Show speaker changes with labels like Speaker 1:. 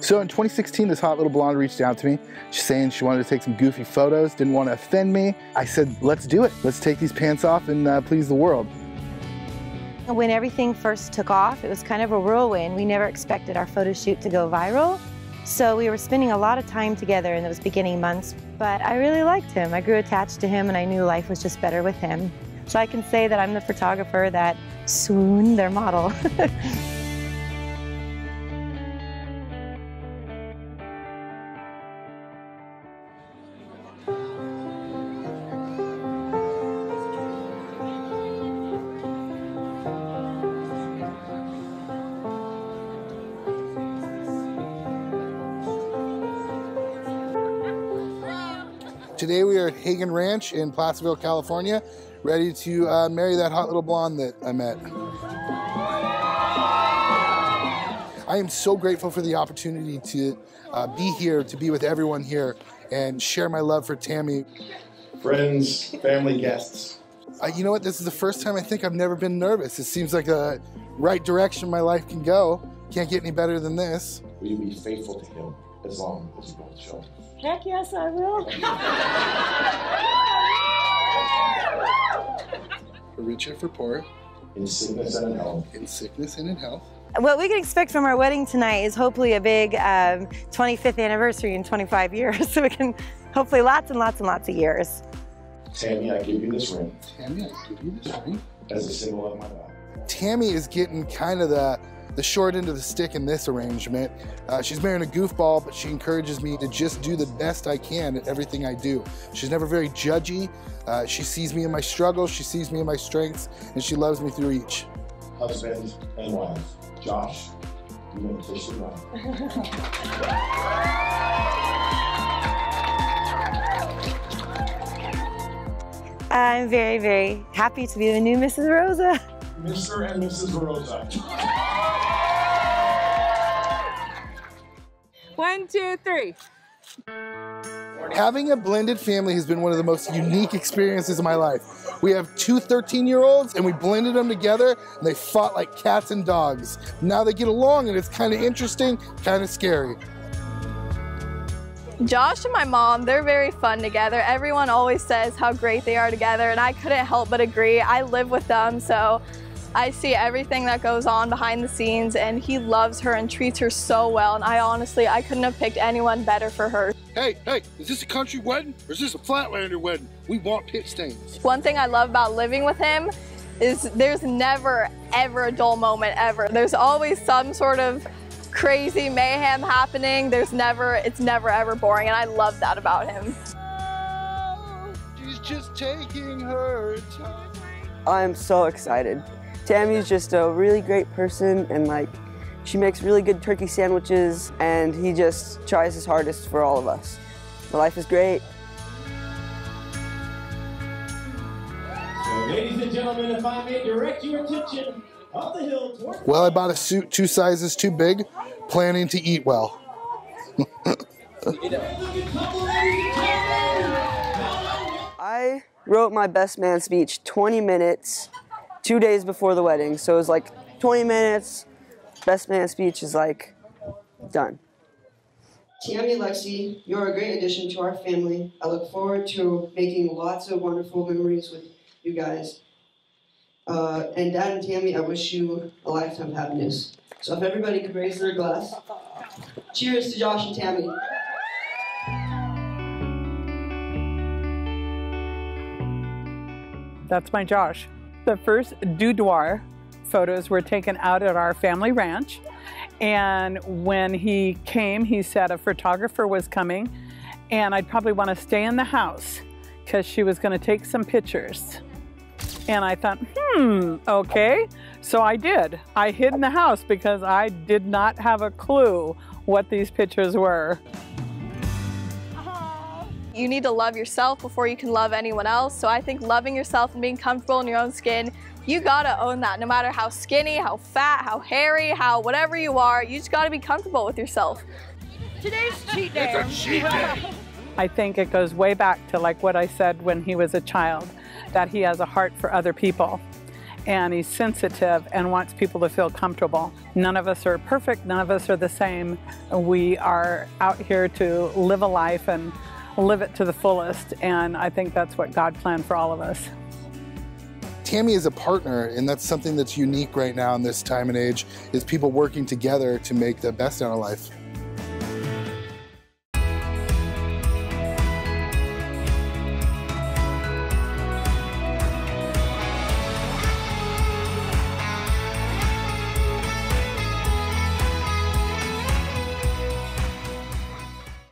Speaker 1: So in 2016, this hot little blonde reached out to me. She's saying she wanted to take some goofy photos, didn't want to offend me. I said, let's do it. Let's take these pants off and uh, please the world.
Speaker 2: When everything first took off, it was kind of a whirlwind. We never expected our photo shoot to go viral. So we were spending a lot of time together in those beginning months, but I really liked him. I grew attached to him and I knew life was just better with him. So I can say that I'm the photographer that swooned their model.
Speaker 1: Today we are at Hagen Ranch in Placerville, California, ready to uh, marry that hot little blonde that I met. I am so grateful for the opportunity to uh, be here, to be with everyone here, and share my love for Tami.
Speaker 3: Friends, family, guests.
Speaker 1: Uh, you know what? This is the first time I think I've never been nervous. It seems like a right direction my life can go. Can't get any better than this.
Speaker 3: Will you be faithful to him as long as you both show?
Speaker 2: Heck yes, I will.
Speaker 1: For richer, for poor,
Speaker 3: In sickness and in health.
Speaker 1: in sickness and in health.
Speaker 2: What we can expect from our wedding tonight is hopefully a big um, 25th anniversary in 25 years. So we can hopefully lots and lots and lots of years.
Speaker 3: Tami, I give you this ring
Speaker 1: Tami, I give you this ring.
Speaker 3: as a symbol of my vow.
Speaker 1: Tami is getting kind of the the short end of the stick in this arrangement. Uh, she's marrying a goofball, but she encourages me to just do the best I can at everything I do. She's never very judgy. Uh, she sees me in my struggles, she sees me in my strengths, and she loves me through each.
Speaker 3: Husband and wife, Josh, you may kiss the bride.
Speaker 2: I'm very, very happy to be the new Mrs. Varozza.
Speaker 3: Mr. and Mrs. Varozza.
Speaker 4: One, two, three.
Speaker 1: Having a blended family has been one of the most unique experiences of my life. We have two 13 year olds and we blended them together and they fought like cats and dogs. Now they get along and it's kind of interesting, kind of scary.
Speaker 5: Josh and my mom, they're very fun together. Everyone always says how great they are together, and I couldn't help but agree. I live with them, so I see everything that goes on behind the scenes, and he loves her and treats her so well. And I honestly, I couldn't have picked anyone better for her.
Speaker 1: Hey, hey, is this a country wedding or is this a flatlander wedding? We want pit stains.
Speaker 5: One thing I love about living with him is there's never, ever a dull moment, ever. There's always some sort of crazy mayhem happening. There's never, it's never ever boring, and I love that about him.
Speaker 1: Oh, She's just taking her time.
Speaker 6: I'm so excited. Tami's just a really great person and like she makes really good turkey sandwiches and he just tries his hardest for all of us. My life is great.
Speaker 7: So, ladies and gentlemen, if I may direct your attention up the hill toward
Speaker 1: Well, I bought a suit two sizes too big, planning to eat well.
Speaker 6: I wrote my best man speech 20 minutes, two days before the wedding. So it was like 20 minutes, best man speech is like done.
Speaker 8: Tami and Lexie, you're a great addition to our family. I look forward to making lots of wonderful memories with you guys. Uh, and Dad and Tami, I wish you a lifetime of happiness. So if everybody could raise their glass. Cheers to Josh and Tami.
Speaker 4: That's my Josh. The first boudoir photos were taken out at our family ranch. And when he came, he said a photographer was coming and I'd probably want to stay in the house because she was going to take some pictures. And I thought, hmm, okay. So I did. I hid in the house because I did not have a clue what these pictures were.
Speaker 5: You need to love yourself before you can love anyone else. So I think loving yourself and being comfortable in your own skin, you gotta own that. No matter how skinny, how fat, how hairy, how whatever you are, you just gotta be comfortable with yourself.
Speaker 4: Today's cheat day. It's a cheat day. I think it goes way back to like what I said when he was a child, that he has a heart for other people. and he's sensitive and wants people to feel comfortable. None of us are perfect, none of us are the same. We are out here to live a life and live it to the fullest, and I think that's what God planned for all of us.
Speaker 1: Tami is a partner, and that's something that's unique right now in this time and age, is people working together to make the best out of life.